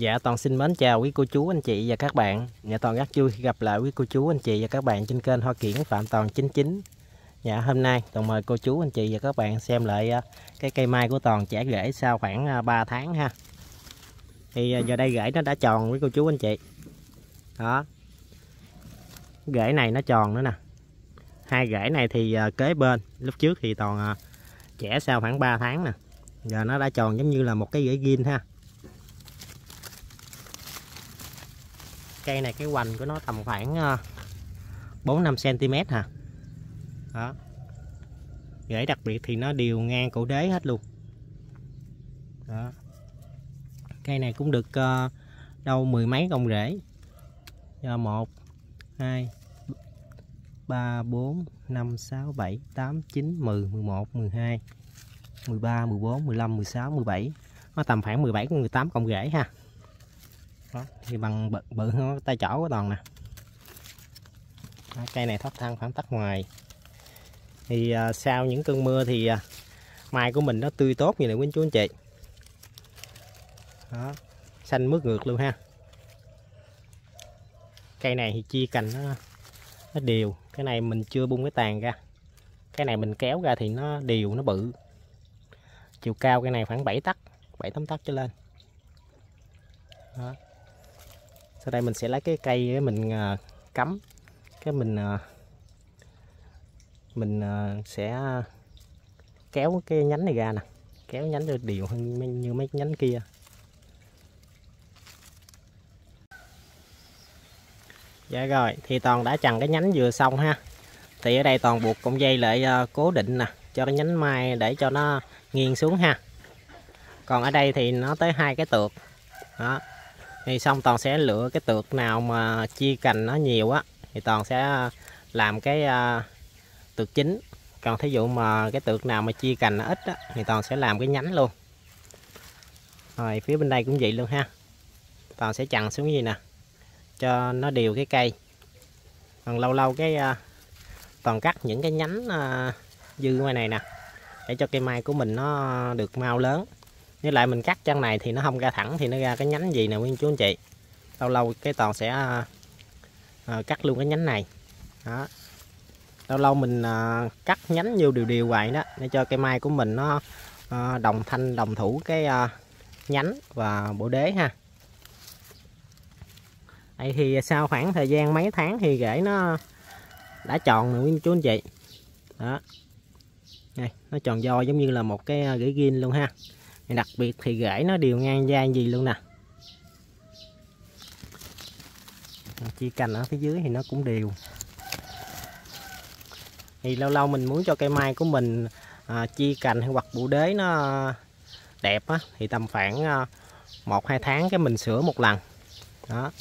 Dạ Toàn xin mến chào quý cô chú, anh chị và các bạn. Nhà Toàn rất vui khi gặp lại quý cô chú, anh chị và các bạn trên kênh Hoa Kiển Phạm Toàn 99 Dạ hôm nay Toàn mời cô chú, anh chị và các bạn xem lại à, cái cây mai của Toàn trẻ rễ sau khoảng à, 3 tháng ha. Thì à, giờ đây rễ nó đã tròn quý cô chú, anh chị. Đó. Rễ này nó tròn nữa nè. Hai rễ này thì kế bên. Lúc trước thì Toàn trẻ sau khoảng 3 tháng nè. Giờ nó đã tròn giống như là một cái rễ gin ha. Cây này cái hoành của nó tầm khoảng 4 5 cm hả? Đó. Rễ đặc biệt thì nó đều ngang cổ đế hết luôn. Đó. Cây này cũng được uh, đâu mười mấy công rễ. Do một hai ba bốn năm sáu bảy tám chín mười mười một mười hai mười ba mười bốn mười lăm mười sáu mười bảy. Nó tầm khoảng 17 18 công rễ ha đó thì bằng bự, bự hơn tay chỏ của toàn nè. Đó, cây này thoát thân khoảng tắt ngoài. Thì à, sau những cơn mưa thì à, mai của mình nó tươi tốt như này quý anh chú anh chị. Đó xanh mướt ngược luôn ha. Cây này thì chia cành nó nó đều. Cái này mình chưa bung cái tàn ra. Cái này mình kéo ra thì nó đều nó bự. Chiều cao cái này khoảng 7 tấc 7 8 tấc trở lên. Đó sau đây mình sẽ lấy cái cây mình à, cắm. Cái mình à, mình à, sẽ kéo cái nhánh này ra nè. Kéo nhánh ra đều hơn như mấy nhánh kia. Dạ rồi, thì toàn đã chằng cái nhánh vừa xong ha. Thì ở đây toàn buộc cọng dây lại cố định nè, cho cái nhánh mai để cho nó nghiêng xuống ha. Còn ở đây thì nó tới hai cái tược. Đó thì xong toàn sẽ lựa cái tược nào mà chia cành nó nhiều á thì toàn sẽ à, làm cái uh, tược chính. Còn thí dụ mà cái tược nào mà chia cành nó ít á thì toàn sẽ làm cái nhánh luôn. Rồi phía bên đây cũng vậy luôn ha. Toàn sẽ chặn xuống gì nè cho nó đều cái cây. Còn lâu lâu cái uh, toàn cắt những cái nhánh uh, dư ngoài này nè để cho cây mai của mình nó được mau lớn với lại mình cắt chân này thì nó không ra thẳng thì nó ra cái nhánh gì nè nguyên chú anh chị. Lâu lâu cái toàn sẽ à, cắt luôn cái nhánh này. Đó. Lâu lâu mình à, cắt nhánh nhiều điều điều vậy đó để cho cây mai của mình nó à, đồng thanh đồng thủ cái à, nhánh và bộ đế ha. Đây thì sau khoảng thời gian mấy tháng thì rễ nó đã tròn rồi nguyên chú anh chị. Đó. Đây, nó tròn do giống như là một cái rễ gin luôn ha đặc biệt thì gãy nó đều ngang dai gì luôn nè. Chi cành ở phía dưới thì nó cũng đều. Thì lâu lâu mình muốn cho cây mai của mình à, chi cành hay hoặc bụ đế nó đẹp á thì tầm khoảng à, một hai tháng cái mình sửa một lần. Đó.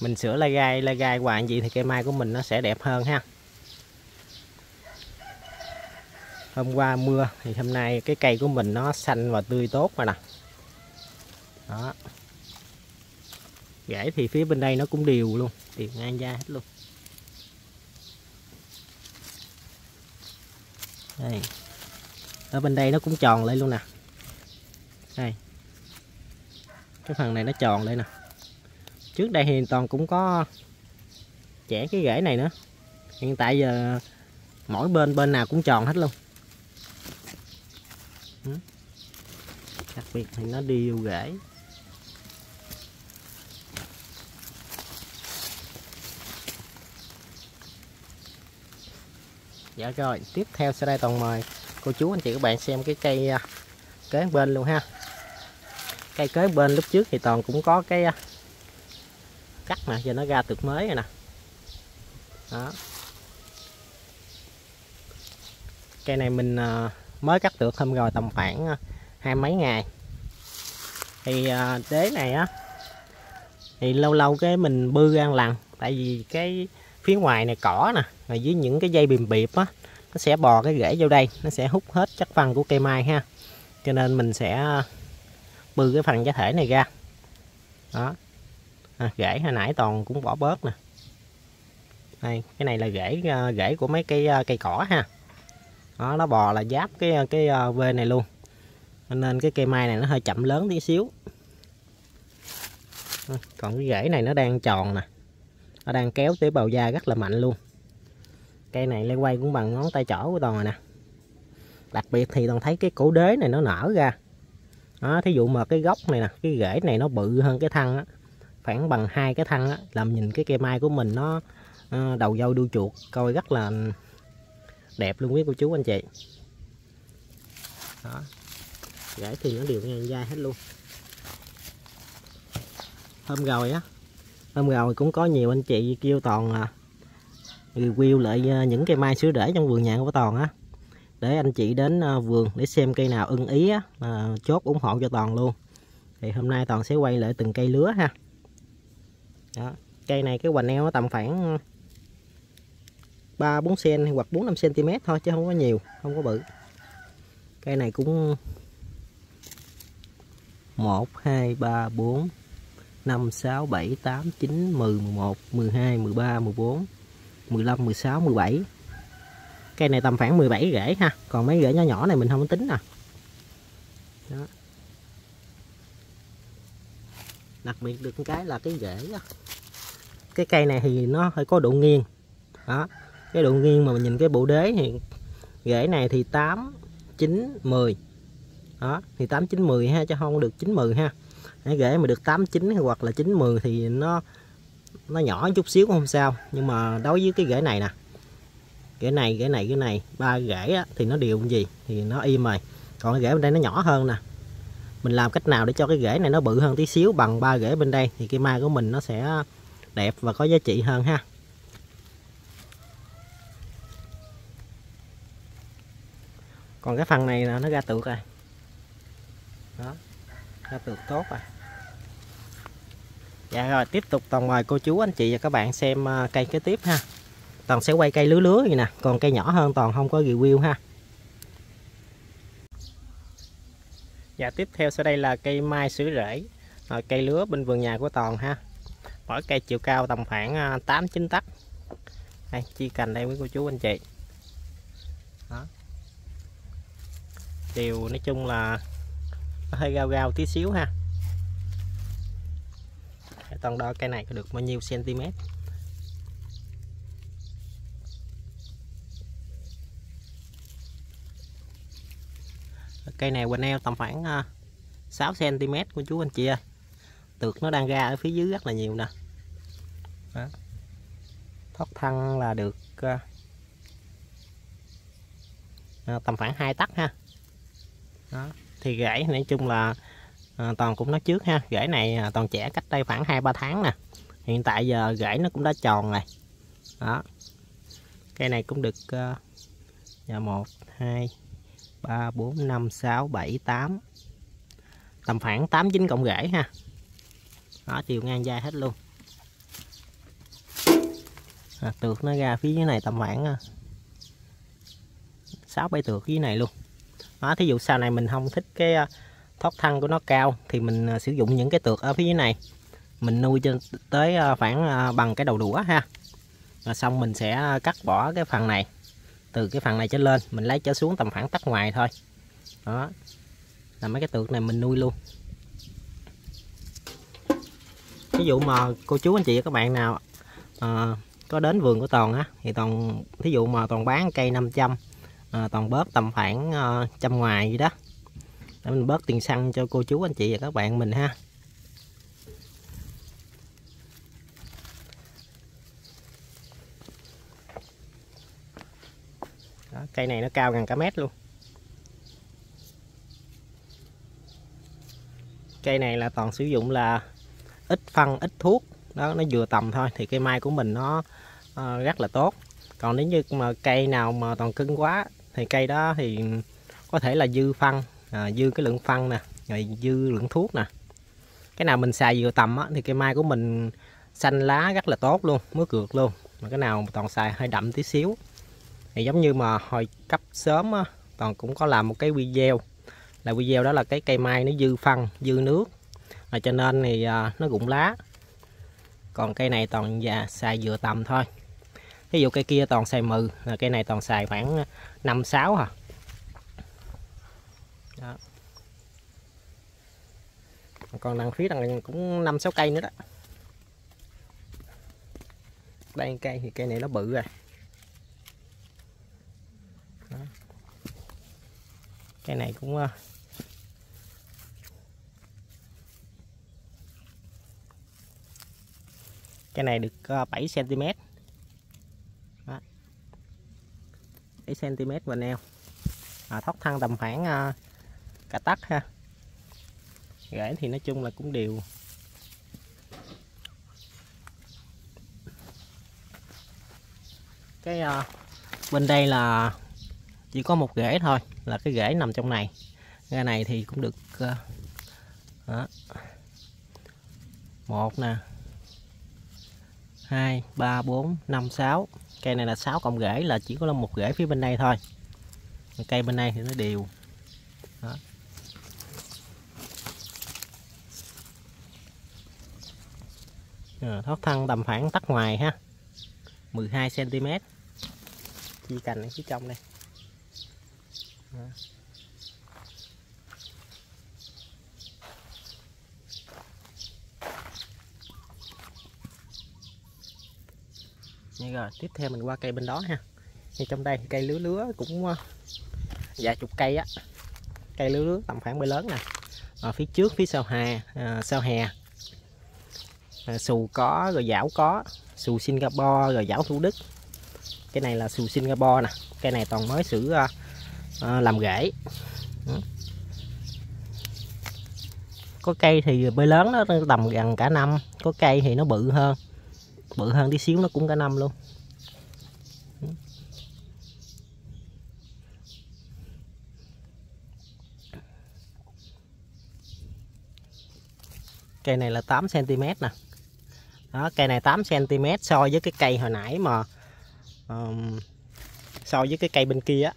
Mình sửa lai gai lai gai hoài gì thì cây mai của mình nó sẽ đẹp hơn ha. Hôm qua mưa thì hôm nay cái cây của mình nó xanh và tươi tốt rồi nè. Đó. Rễ thì phía bên đây nó cũng đều luôn, đều ngang da hết luôn. Đây. Ở bên đây nó cũng tròn lên luôn nè. Đây. Cái phần này nó tròn lên nè. Trước đây thì toàn cũng có chẻ cái rễ này nữa. Hiện tại giờ mỗi bên bên nào cũng tròn hết luôn. Ừ. đặc biệt thì nó đi vô rễ. Dạ rồi, tiếp theo sau đây toàn mời cô chú, anh chị, các bạn xem cái cây à, kế bên luôn ha. Cây kế bên lúc trước thì toàn cũng có cái à, cắt nè giờ nó ra tược mới rồi nè. Đó. Cây này mình à, mới cắt được hôm rồi tầm khoảng ờ, hai mấy ngày. Thì ờ, đế này á thì lâu lâu cái mình bư ra lần tại vì cái phía ngoài này cỏ nè rồi dưới những cái dây bìm bịp á nó sẽ bò cái rễ vô đây nó sẽ hút hết chất phân của cây mai ha. Cho nên mình sẽ ờ, bư cái phần giá thể này ra. Đó. À, rễ hồi nãy toàn cũng bỏ bớt nè. Đây cái này là rễ rễ của mấy cây cây cỏ ha đó, nó bò là giáp cái cái ờ, v này luôn. Nên cái cây mai này nó hơi chậm lớn tí xíu. Ờ, còn cái rễ này nó đang tròn nè. Nó đang kéo tế bào da rất là mạnh luôn. Cây này lê quay cũng bằng ngón tay trỏ của toàn rồi nè. Đặc biệt thì toàn thấy cái cổ đế này nó nở ra. Đó thí dụ mà cái gốc này nè cái rễ này nó bự hơn cái thân á khoảng bằng hai cái thân á làm nhìn cái cây mai của mình nó ờ, đầu dâu đuôi chuột coi rất là đẹp luôn quý cô chú anh chị. Đó. Rễ thì nó đều ngang dai hết luôn. Hôm rồi á hôm rồi cũng có nhiều anh chị kêu toàn à, review lại ờ, những cây mai sứ rễ trong vườn nhà của toàn á. Để anh chị đến ờ, vườn để xem cây nào ưng ý á, à, chốt ủng hộ cho toàn luôn. Thì hôm nay toàn sẽ quay lại từng cây lứa ha. Đó. cây này cái hoành eo nó tầm khoảng 3 4 cm hoặc 4 5 cm thôi chứ không có nhiều, không có bự. Cây này cũng 1 2 3 4 5 6 7 8 9 10 11 12 13 14 15 16 17 cây này tầm khoảng 17 rễ ha, còn mấy rễ nhỏ nhỏ này mình không có tính nè. Đó. đặc biệt được cái là cái rễ đó. cái cây này thì nó hơi có độ nghiêng. Đó cái độ nghiêng mà mình nhìn cái bộ đế thì rễ này thì 8 9 10 đó thì 8 9 10 ha chứ không được 9 10 ha. Cái rễ mà được 8 9 hoặc là 9 10 thì nó nó nhỏ chút xíu cũng không sao. Nhưng mà đối với cái rễ này nè rễ này rễ này rễ này ba rễ á, thì nó đều gì? Thì nó im rồi. Còn cái rễ bên đây nó nhỏ hơn nè. Mình làm cách nào để cho cái rễ này nó bự hơn tí xíu bằng ba rễ bên đây thì cây mai của mình nó sẽ đẹp và có giá trị hơn ha. Còn cái phần này là nó ra tược rồi. Đó ra tược tốt rồi. Dạ rồi tiếp tục toàn mời cô chú anh chị và các bạn xem à, cây kế tiếp ha. Toàn sẽ quay cây lứa lứa vậy nè còn cây nhỏ hơn toàn không có review ha. Dạ tiếp theo sau đây là cây mai sữa rễ à, cây lứa bên vườn nhà của toàn ha. Mỗi cây chiều cao tầm khoảng 8 à, 9 tấc. Đây chi cành đây với cô chú anh chị. Đó đều nói chung là nó hơi gao gao tí xíu ha. Toàn đo cây này có được bao nhiêu cm cây này quanh eo tầm khoảng à, 6 cm của chú anh chị ơi. Tược nó đang ra ở phía dưới rất là nhiều nè. Đó. thoát thân là được à, à tầm khoảng 2 tấc ha. Đó. thì gãy nói chung là à, toàn cũng nói trước ha. Gãy này à, toàn trẻ cách đây khoảng hai ba tháng nè. Hiện tại giờ gãy nó cũng đã tròn rồi. Đó. Cây này cũng được uh, một hai ba bốn năm sáu bảy tám. Tầm khoảng tám chín cộng rễ ha. Đó chiều ngang dài hết luôn. À, tược nó ra phía dưới này tầm khoảng à, sáu bảy tược dưới này luôn đó thí dụ sau này mình không thích cái ờ, thoát thân của nó cao thì mình ờ, sử dụng những cái tược ở phía dưới này. Mình nuôi cho tới ờ, khoảng bằng cái đầu đũa ha. Rồi xong mình sẽ cắt bỏ cái phần này. Từ cái phần này trở lên mình lấy trở xuống tầm khoảng tắt ngoài thôi. Đó. Là mấy cái tược này mình nuôi luôn. Ví dụ mà cô chú anh chị và các bạn nào à, có đến vườn của toàn á thì toàn thí dụ mà toàn bán cây 500 à, toàn bớt tầm khoảng à, trăm ngoài gì đó. Để mình bớt tiền xăng cho cô chú anh chị và các bạn mình ha. Đó, cây này nó cao gần cả mét luôn. Cây này là toàn sử dụng là ít phân ít thuốc. Đó nó vừa tầm thôi thì cây mai của mình nó uh, rất là tốt. Còn nếu như mà cây nào mà toàn cứng quá thì cây đó thì có thể là dư phân à, dư cái lượng phân nè rồi dư lượng thuốc nè. Cái nào mình xài vừa tầm á, thì cây mai của mình xanh lá rất là tốt luôn mới cược luôn. Mà cái nào toàn xài hơi đậm tí xíu. Thì giống như mà hồi cấp sớm á, toàn cũng có làm một cái video. Là video đó là cái cây mai nó dư phân dư nước. Mà cho nên thì à, nó rụng lá. Còn cây này toàn già xài vừa tầm thôi ví dụ cây kia toàn xài mừ cây này toàn xài khoảng à, năm, sáu đó. còn đằng phía đằng cũng năm, sáu cây nữa đó đây, cây thì cây này nó bự rồi đó. cây này cũng cái cây này được à, 7 cm đó. 7 cm và neo. À, thóc thăng tầm khoảng à, cả tắc ha. Rễ thì nói chung là cũng đều. Cái à, bên đây là chỉ có một rễ thôi là cái rễ nằm trong này. Ra này thì cũng được à, đó. một nè. Hai ba bốn năm sáu cây này là 6 cộng rễ là chỉ có một rễ phía bên đây thôi. Cây bên đây thì nó đều. Đó. À, thoát thân tầm khoảng tắt ngoài ha. 12 cm chi cành ở phía trong đây. Đó. Như rồi tiếp theo mình qua cây bên đó ha. Thì trong đây cây lứa lứa cũng ờ, vài chục cây á. Cây lứa lứa tầm khoảng bơi lớn nè. Ở phía trước phía sau hè à, ờ, sau hè. À, xù có rồi dảo có. Xù Singapore rồi dảo Thủ Đức. Cái này là xù Singapore nè. Cây này toàn mới xử à, làm rễ. Ừ. Có cây thì bơi lớn nó tầm gần cả năm. Có cây thì nó bự hơn bự hơn tí xíu nó cũng cả năm luôn. Cây này là 8 cm nè. Đó cây này 8 cm so với cái cây hồi nãy mà um, so với cái cây bên kia á.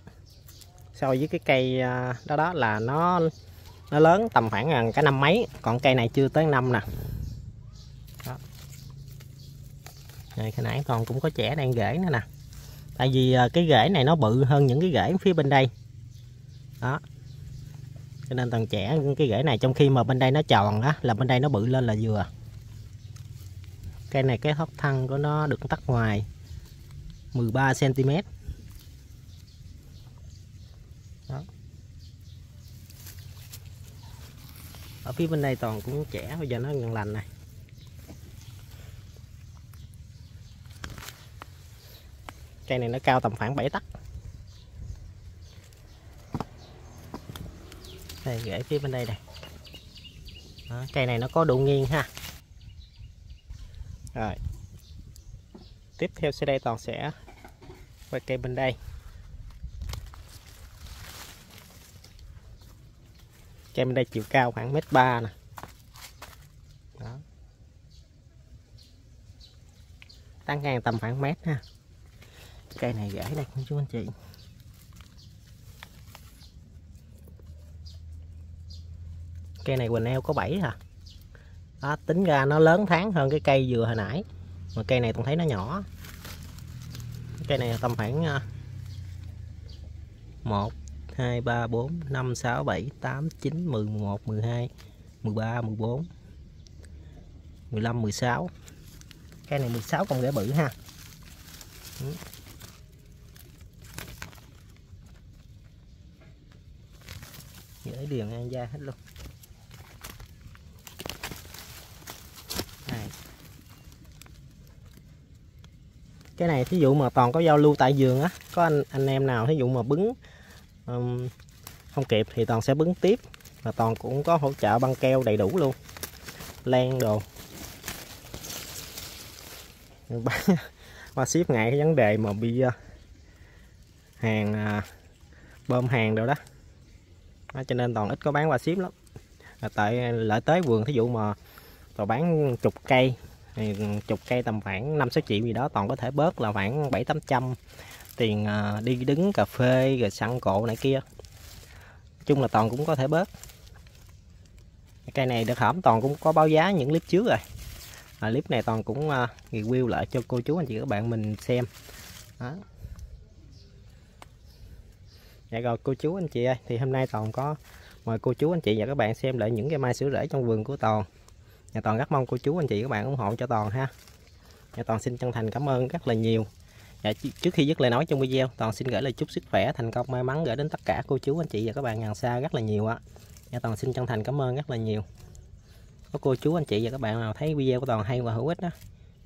So với cái cây à, đó đó là nó nó lớn tầm khoảng gần cả năm mấy. Còn cây này chưa tới năm nè đó. Này, hồi nãy còn cũng có trẻ đang rễ nữa nè. Tại vì ờ, cái rễ này nó bự hơn những cái rễ phía bên đây. Đó. Cho nên toàn trẻ cái rễ này trong khi mà bên đây nó tròn á là bên đây nó bự lên là vừa. Cây này cái hốc thân của nó được tắt ngoài 13 cm đó. ở phía bên đây toàn cũng trẻ bây giờ nó gần lành này. Cây này nó cao tầm khoảng 7 tấc. Đây rễ phía bên đây này đó, cây này nó có độ nghiêng ha. Rồi. Tiếp theo sau đây toàn sẽ quay cây bên đây. Cây bên đây chiều cao khoảng mét ba nè. Đó. Tăng ngang tầm khoảng mét ha cây này gãy đây cũng chú anh chị. Cây này quỳnh eo có 7 à đó, tính ra nó lớn tháng hơn cái cây vừa hồi nãy mà cây này tôi thấy nó nhỏ. Cây này tầm khoảng 1 2 3 4 5 6 7 8 9 10 11 12 13 14 15 16 cây này 16 con rễ bự ha. Ừ. để điền ngang da hết luôn. Cái này thí dụ mà toàn có giao lưu tại vườn á có anh anh em nào thí dụ mà bứng um, không kịp thì toàn sẽ bứng tiếp và toàn cũng có hỗ trợ băng keo đầy đủ luôn. Len đồ. Qua ship ngại cái vấn đề mà bị uh, hàng uh, bơm hàng đâu đó đó cho nên toàn ít có bán qua ship lắm. À, tại lợi tới vườn thí dụ mà toàn bán chục cây ừ, chục cây tầm khoảng 5 6 triệu gì đó toàn có thể bớt là khoảng 7 800 tiền à, đi đứng cà phê rồi xăng cộ này kia. Chung là toàn cũng có thể bớt. Cây này được hỏng toàn cũng có báo giá những clip trước rồi. À, clip này toàn cũng uh, review lại cho cô chú anh chị các bạn mình xem. Đó. Dạ rồi cô chú anh chị ơi thì hôm nay toàn có mời cô chú anh chị và các bạn xem lại những cây mai sữa rễ trong vườn của toàn nhà toàn rất mong cô chú anh chị các bạn ủng hộ cho toàn ha nhà toàn xin chân thành cảm ơn rất là nhiều Dạ, trước khi dứt lời nói trong video, Toàn xin gửi lời chúc sức khỏe, thành công, may mắn gửi đến tất cả cô chú, anh chị và các bạn ngàn xa rất là nhiều ạ. nhà Toàn xin chân thành cảm ơn rất là nhiều. Có cô chú, anh chị và các bạn nào thấy video của Toàn hay và hữu ích đó,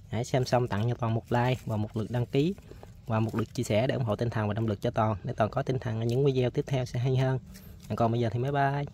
hãy xem xong tặng cho Toàn một like và một lượt đăng ký và một lượt chia sẻ để ủng hộ tinh thần và động lực cho Toàn để Toàn có tinh thần ở những video tiếp theo sẽ hay hơn. Còn bây giờ thì bye bye.